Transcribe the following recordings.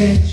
gente.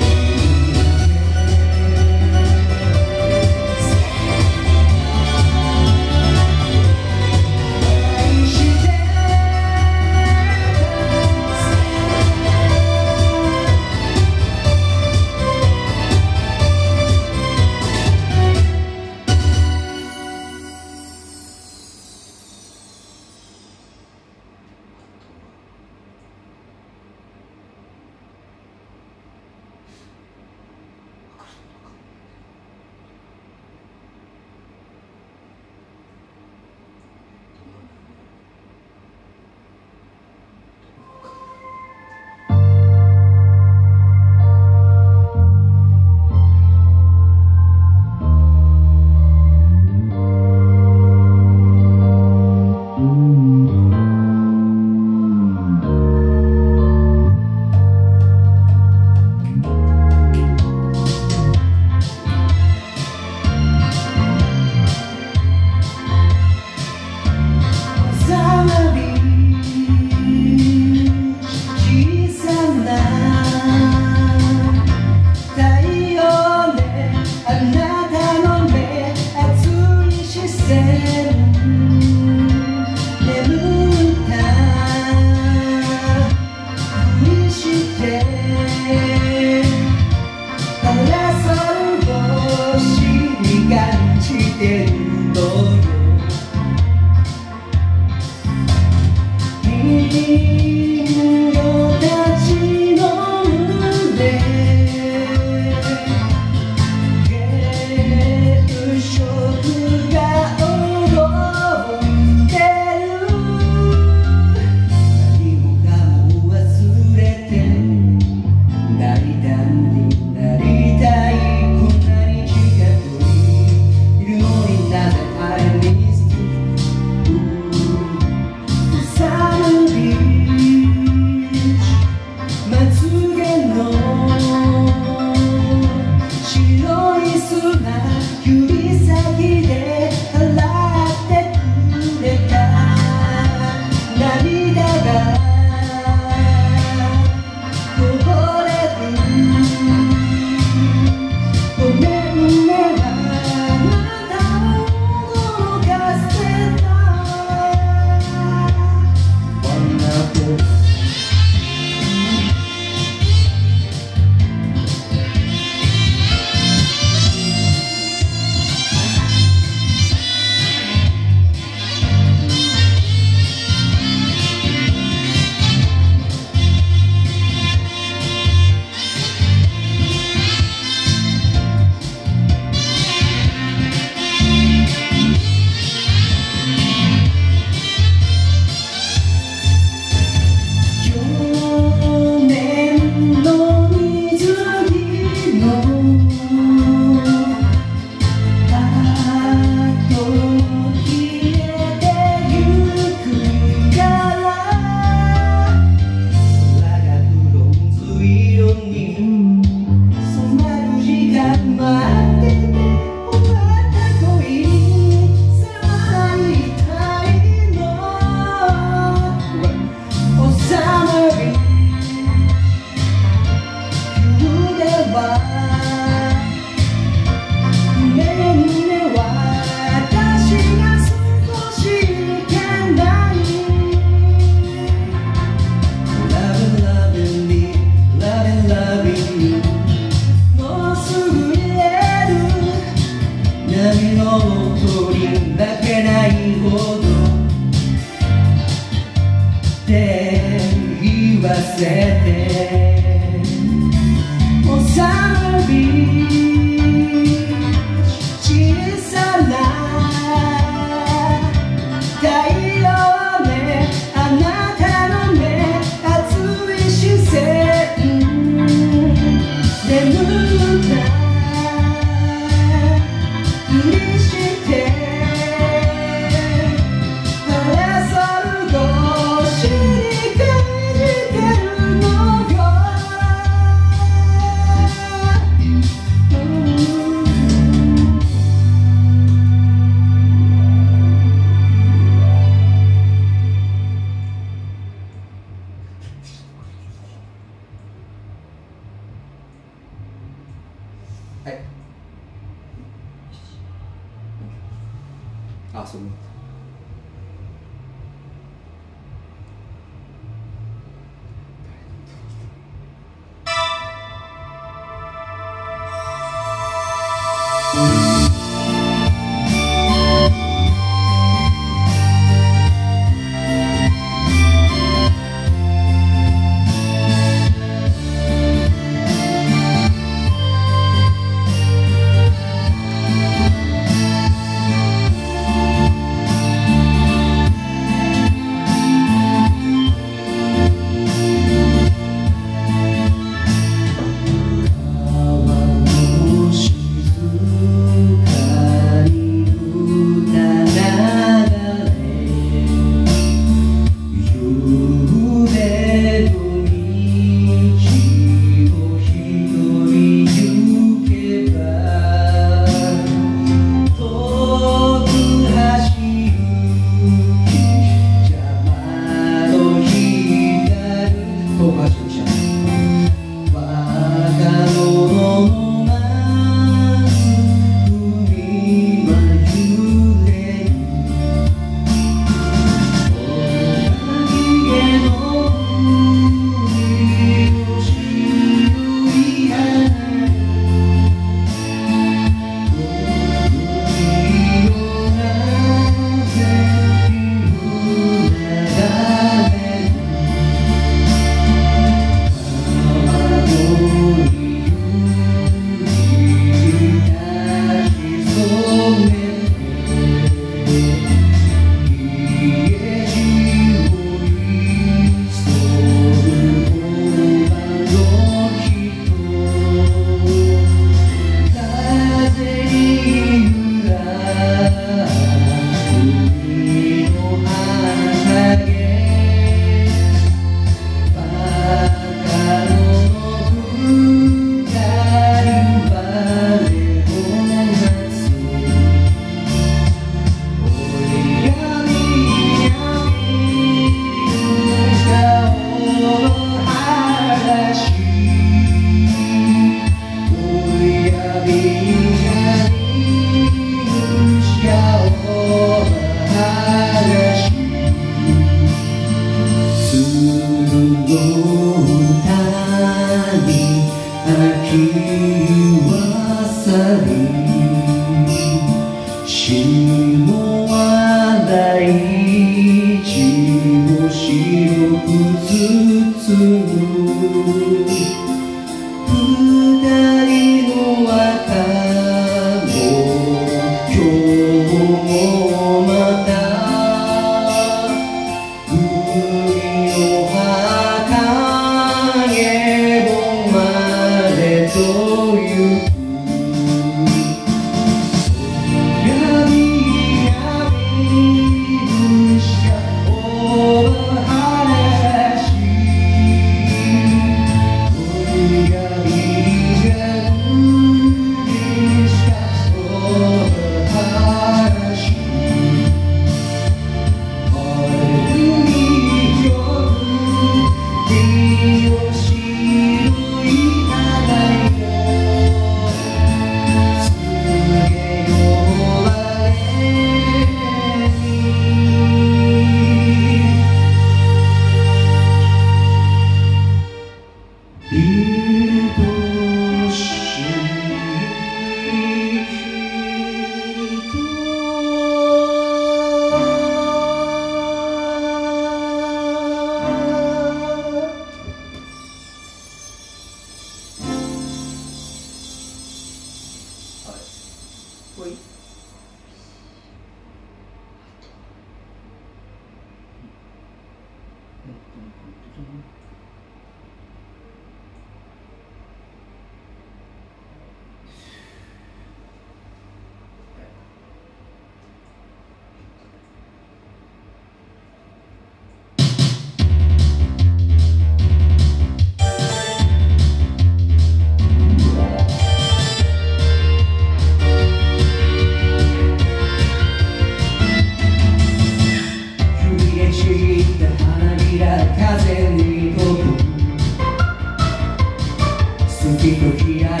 好きと嫌い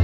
を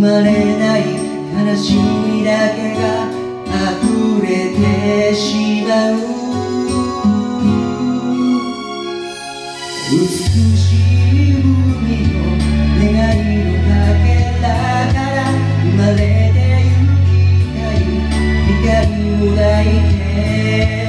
まれない悲しみだけが溢れてしまう。美しい海の願いのかけらから生まれてゆきたい光を抱いて